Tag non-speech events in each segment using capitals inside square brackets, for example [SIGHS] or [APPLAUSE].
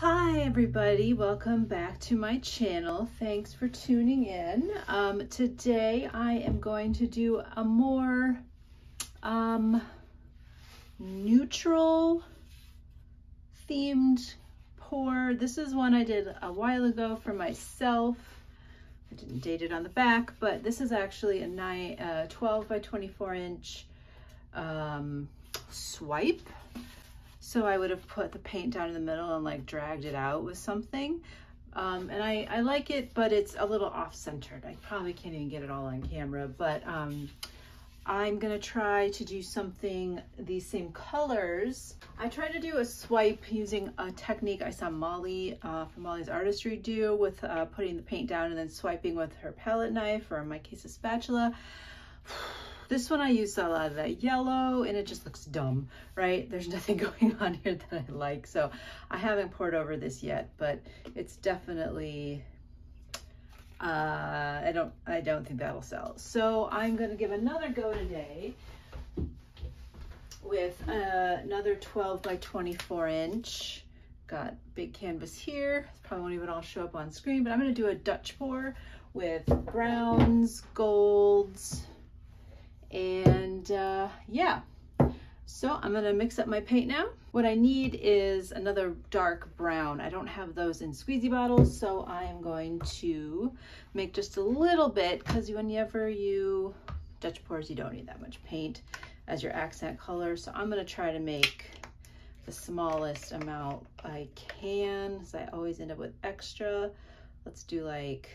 Hi everybody, welcome back to my channel. Thanks for tuning in. Um, today I am going to do a more um, neutral themed pour. This is one I did a while ago for myself. I didn't date it on the back, but this is actually a nine, uh, 12 by 24 inch um, swipe so I would have put the paint down in the middle and like dragged it out with something. Um, and I, I like it, but it's a little off-centered. I probably can't even get it all on camera, but um, I'm gonna try to do something, these same colors. I tried to do a swipe using a technique I saw Molly uh, from Molly's Artistry do with uh, putting the paint down and then swiping with her palette knife, or in my case, a spatula. [SIGHS] This one I used a lot of that yellow and it just looks dumb, right? There's [LAUGHS] nothing going on here that I like. So I haven't poured over this yet, but it's definitely, uh, I don't, I don't think that'll sell. So I'm going to give another go today with uh, another 12 by 24 inch. Got big canvas here. Probably won't even all show up on screen, but I'm going to do a Dutch pour with browns, golds, and uh, yeah, so I'm gonna mix up my paint now. What I need is another dark brown. I don't have those in squeezy bottles, so I'm going to make just a little bit because whenever you Dutch pours, you don't need that much paint as your accent color. So I'm gonna try to make the smallest amount I can, so I always end up with extra. Let's do like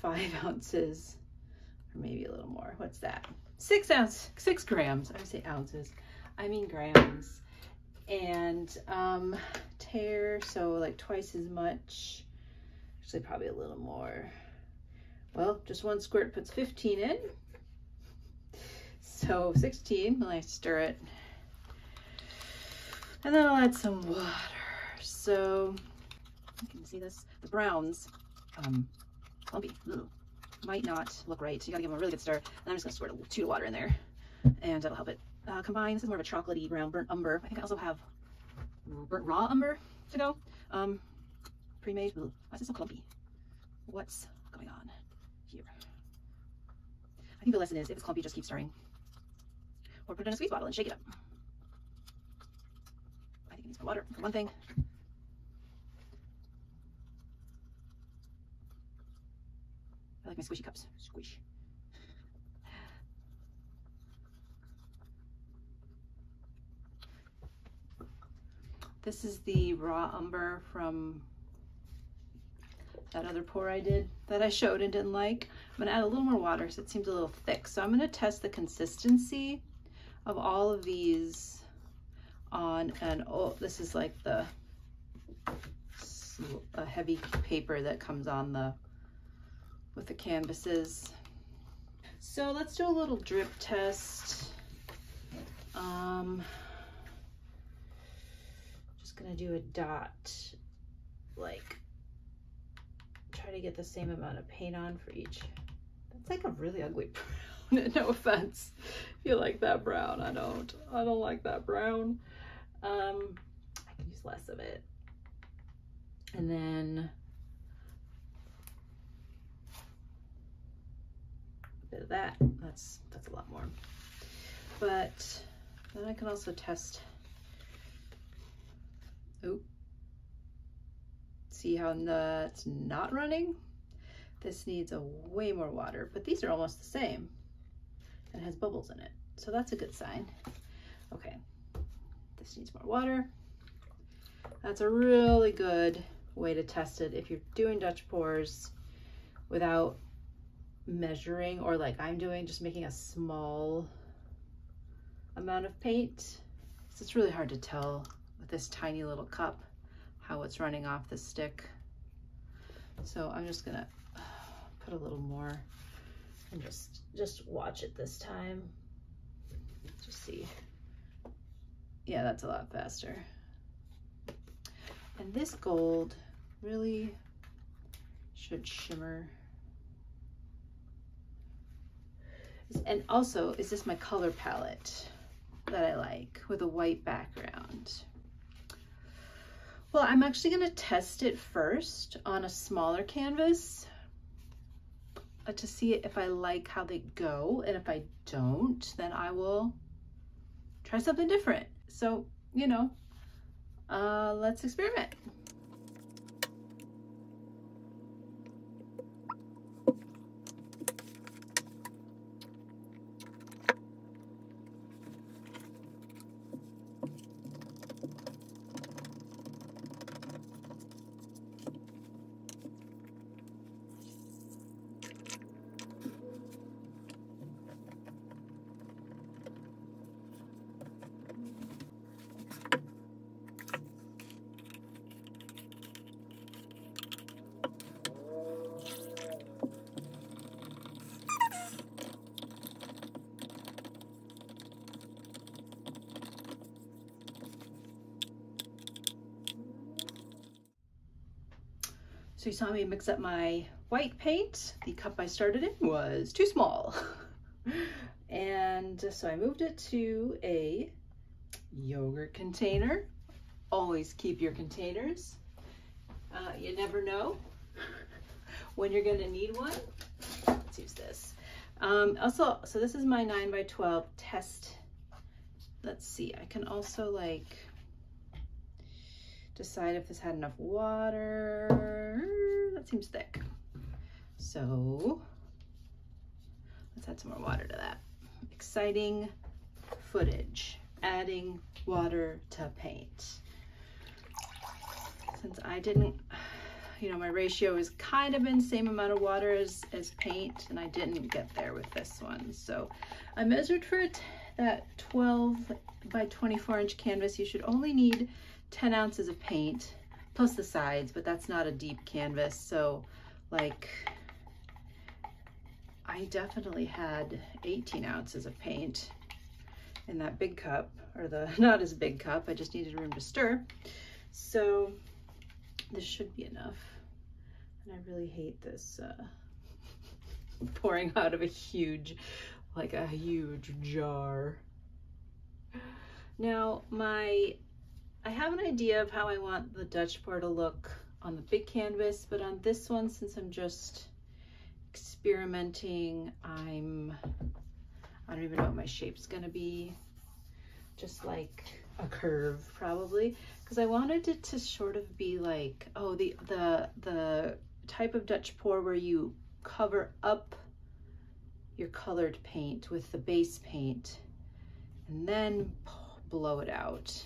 five [LAUGHS] ounces or maybe a little more. What's that? Six ounce, six grams. I say ounces. I mean grams. And um, tear, so like twice as much. Actually, probably a little more. Well, just one squirt puts 15 in. So 16 when I stir it. And then I'll add some water. So you can see this, the browns, um, clumpy. Ugh might not look right. So you gotta give them a really good stir. And I'm just gonna squirt a two water in there and that'll help it uh, combine. This is more of a chocolatey brown burnt umber. I think I also have burnt raw umber to go. Um, pre-made. Why is it so clumpy? What's going on here? I think the lesson is if it's clumpy, just keep stirring. Or put it in a squeeze bottle and shake it up. I think it needs more water for one thing. I like my squishy cups. Squish. This is the raw umber from that other pour I did that I showed and didn't like. I'm gonna add a little more water because it seems a little thick. So I'm gonna test the consistency of all of these on an, oh, this is like the a heavy paper that comes on the with the canvases. So let's do a little drip test. Um, just gonna do a dot, like try to get the same amount of paint on for each. That's like a really ugly [LAUGHS] brown, [LAUGHS] no offense. If you like that brown, I don't. I don't like that brown. Um, I can use less of it. And then bit of that. That's, that's a lot more. But then I can also test, oh, see how that's not running? This needs a way more water, but these are almost the same and has bubbles in it. So that's a good sign. Okay, this needs more water. That's a really good way to test it if you're doing Dutch pours without measuring or like I'm doing, just making a small amount of paint. So it's really hard to tell with this tiny little cup how it's running off the stick. So I'm just gonna put a little more and just, just watch it this time. Just see. Yeah, that's a lot faster. And this gold really should shimmer And also, is this my color palette that I like with a white background? Well, I'm actually gonna test it first on a smaller canvas uh, to see if I like how they go. And if I don't, then I will try something different. So, you know, uh, let's experiment. So you saw me mix up my white paint. The cup I started in was too small. [LAUGHS] and so I moved it to a yogurt container. Always keep your containers. Uh, you never know [LAUGHS] when you're gonna need one. Let's use this. Um, also, so this is my 9 by 12 test. Let's see, I can also like decide if this had enough water. That seems thick. So let's add some more water to that. Exciting footage, adding water to paint. Since I didn't, you know, my ratio is kind of in same amount of water as, as paint, and I didn't get there with this one. So I measured for it that 12 by 24 inch canvas. You should only need 10 ounces of paint plus the sides, but that's not a deep canvas. So like, I definitely had 18 ounces of paint in that big cup, or the [LAUGHS] not as big cup, I just needed room to stir. So this should be enough. And I really hate this uh, [LAUGHS] pouring out of a huge, like a huge jar. Now my I have an idea of how I want the Dutch pour to look on the big canvas, but on this one, since I'm just experimenting, I'm, I don't even know what my shape's gonna be, just like a curve. Probably, because I wanted it to sort of be like, oh, the, the, the type of Dutch pour where you cover up your colored paint with the base paint and then blow it out.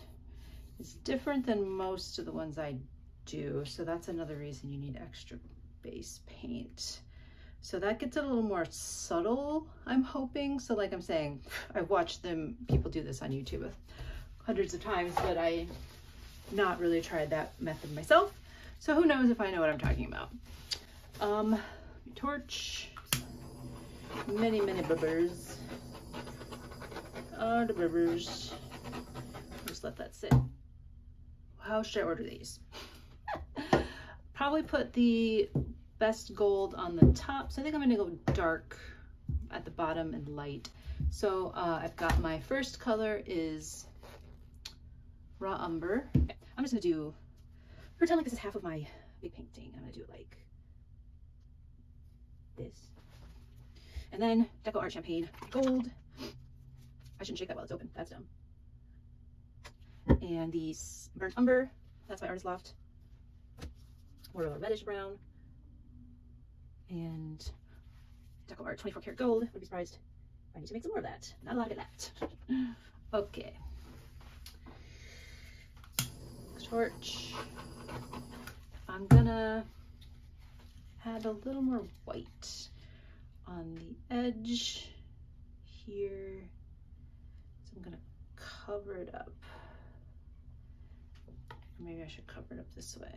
It's different than most of the ones I do. So that's another reason you need extra base paint. So that gets a little more subtle, I'm hoping. So like I'm saying, [SIGHS] I've watched them, people do this on YouTube hundreds of times, but I not really tried that method myself. So who knows if I know what I'm talking about. Um, torch, many, many bubbers. Oh, the bubbers. Just let that sit how should I order these? [LAUGHS] Probably put the best gold on the top. So I think I'm gonna go dark at the bottom and light. So uh, I've got my first color is raw umber. I'm just gonna do, pretend like this is half of my big painting. I'm gonna do like this. And then Deco Art Champagne Gold. I shouldn't shake that while it's open, that's dumb and these burnt umber. That's my artist loft. More of a reddish brown. And deco art 24 karat gold. Would be surprised i need to make some more of that. Not a lot of that [GASPS] okay. Torch. I'm gonna add a little more white on the edge here. So i'm gonna cover it up maybe I should cover it up this way.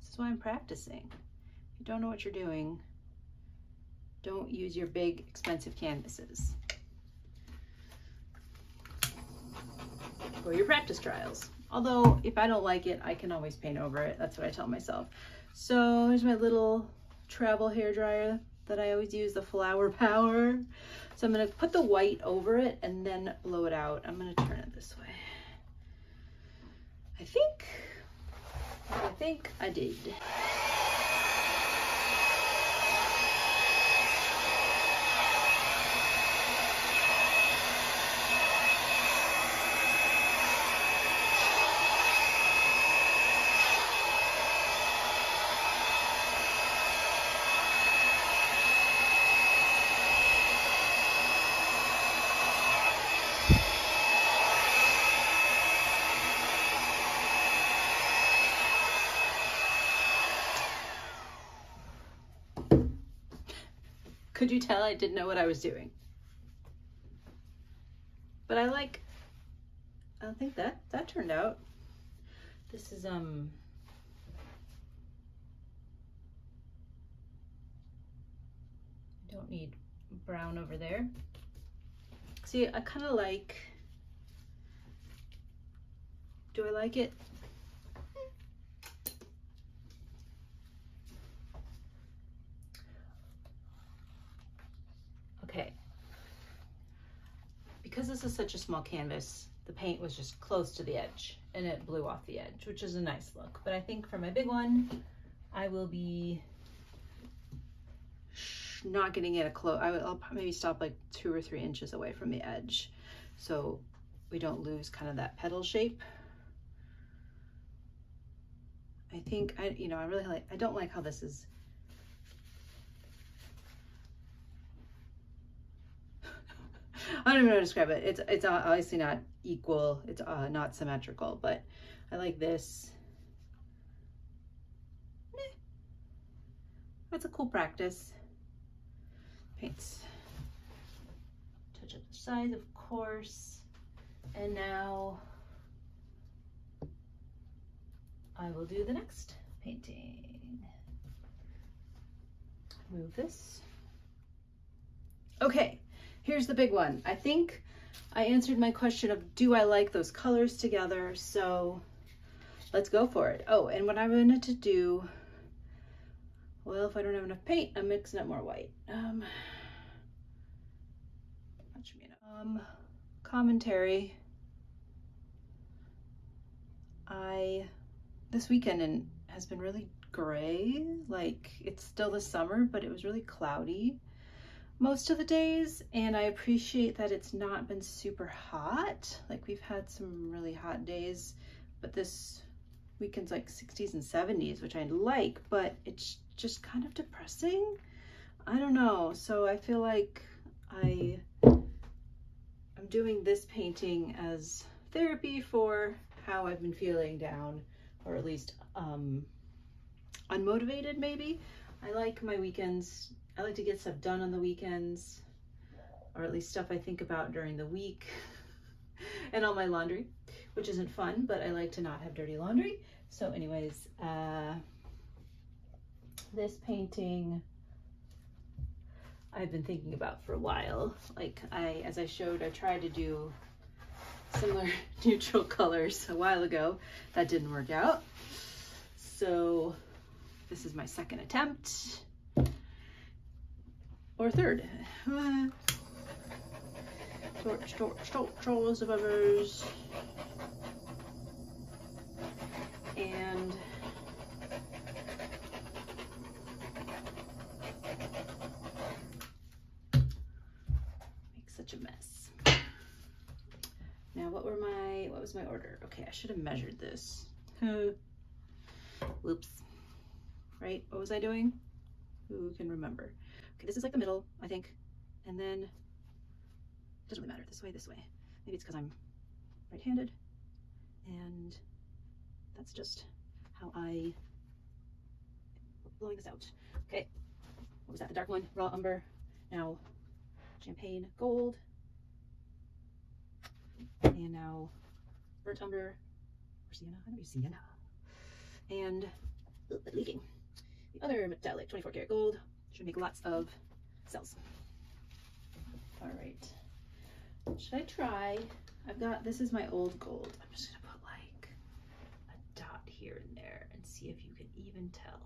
This is why I'm practicing. If you don't know what you're doing, don't use your big expensive canvases. Or your practice trials. Although if I don't like it, I can always paint over it. That's what I tell myself. So here's my little travel hair dryer that I always use, the Flower [LAUGHS] Power. So I'm gonna put the white over it and then blow it out. I'm gonna turn it this way. I think I did. Could you tell I didn't know what I was doing? But I like, I think that, that turned out. This is, um, I don't need brown over there. See, I kind of like, do I like it? Okay. Because this is such a small canvas, the paint was just close to the edge and it blew off the edge, which is a nice look. But I think for my big one, I will be not getting it a close. I will maybe stop like two or three inches away from the edge so we don't lose kind of that petal shape. I think I, you know, I really like, I don't like how this is I don't know how to describe it. It's it's obviously not equal. It's uh, not symmetrical, but I like this. That's a cool practice. Paints. Touch up the sides, of course. And now I will do the next painting. Move this. Okay, here's the big one. I think I answered my question of do I like those colors together? So let's go for it. Oh, and what I wanted to do, well, if I don't have enough paint, I'm mixing up more white. Um, um commentary. I, this weekend and has been really gray. Like it's still the summer, but it was really cloudy most of the days and I appreciate that it's not been super hot. Like we've had some really hot days, but this weekend's like 60s and 70s, which I like, but it's just kind of depressing. I don't know. So I feel like I I'm doing this painting as therapy for how I've been feeling down or at least um unmotivated maybe. I like my weekends I like to get stuff done on the weekends, or at least stuff I think about during the week, [LAUGHS] and all my laundry, which isn't fun, but I like to not have dirty laundry. So anyways, uh, this painting I've been thinking about for a while. Like I, as I showed, I tried to do similar [LAUGHS] neutral colors a while ago. That didn't work out. So this is my second attempt or third. Torch, torch, torch, trolls of others. And make such a mess. Now what were my, what was my order? Okay, I should have measured this. Whoops. Right, what was I doing? Who can remember? Okay, this is like the middle, I think. And then, it doesn't really matter, this way, this way. Maybe it's because I'm right-handed. And that's just how I, blowing this out. Okay, what was that, the dark one? Raw umber. Now, champagne gold. And now, burnt umber, or sienna, I don't know, sienna. And, leaking. The other metallic 24 karat gold, should make lots of cells. All right. Should I try? I've got, this is my old gold. I'm just gonna put like a dot here and there and see if you can even tell.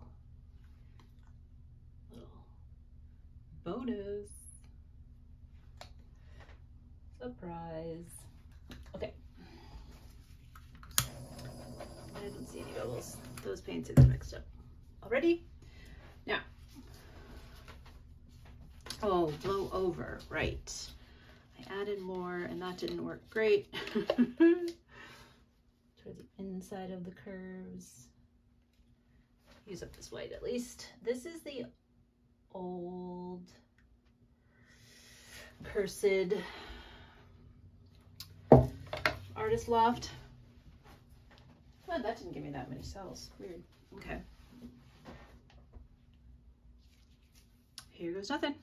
Little bonus. Surprise. Okay. I didn't see any bubbles. Those paints are mixed up already. Now, oh, blow over, right. I added more and that didn't work great. [LAUGHS] Toward the inside of the curves. Use up this white at least. This is the old Cursed Artist Loft. Oh, that didn't give me that many cells. Weird. Okay. Here goes nothing.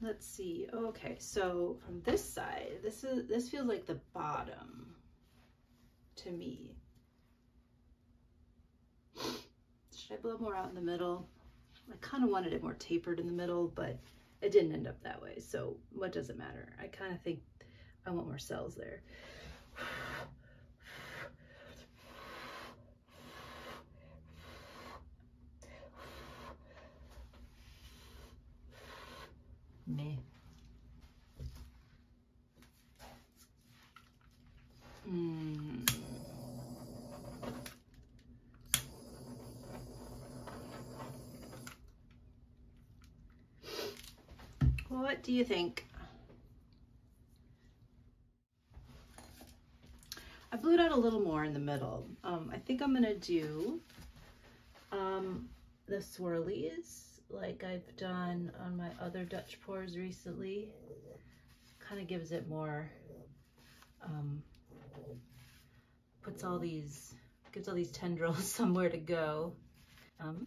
Let's see. Okay, so from this side, this is this feels like the bottom to me. Should I blow more out in the middle? I kind of wanted it more tapered in the middle, but it didn't end up that way. So what does it matter? I kind of think I want more cells there. Me. Mm. What do you think? I blew it out a little more in the middle. Um, I think I'm gonna do um, the swirlies like I've done on my other Dutch pours recently. Kind of gives it more, um, puts all these, gives all these tendrils [LAUGHS] somewhere to go. Um,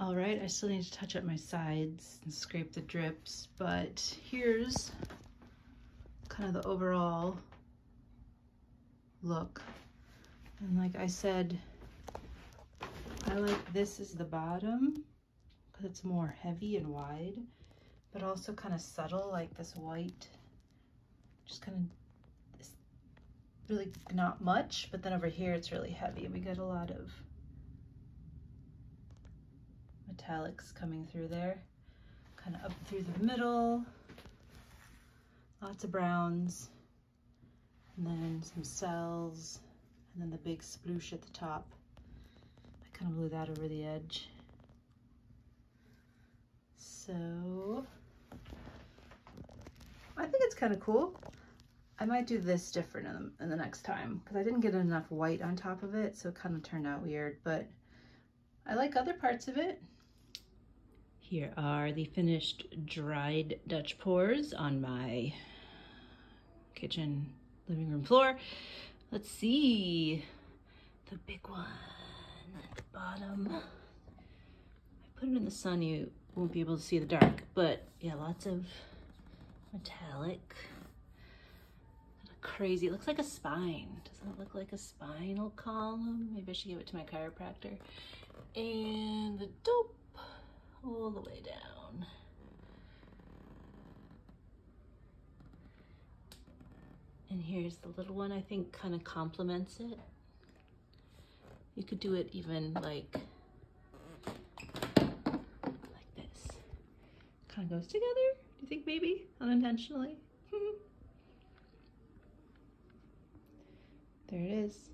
All right, I still need to touch up my sides and scrape the drips, but here's kind of the overall look. And like I said, I like this is the bottom because it's more heavy and wide, but also kind of subtle like this white, just kind of really not much, but then over here it's really heavy. We get a lot of metallics coming through there, kind of up through the middle, lots of browns, and then some cells, and then the big sploosh at the top. I kind of blew that over the edge. So I think it's kind of cool. I might do this different in the, in the next time because I didn't get enough white on top of it, so it kind of turned out weird, but I like other parts of it. Here are the finished dried Dutch pours on my kitchen living room floor. Let's see the big one at the bottom. I put it in the sun, you won't be able to see the dark, but yeah, lots of metallic. Crazy, it looks like a spine. Doesn't it look like a spinal column? Maybe I should give it to my chiropractor. And the dope all the way down. And here's the little one, I think kind of complements it. You could do it even like, like this. Kind of goes together, do you think maybe, unintentionally? [LAUGHS] there it is.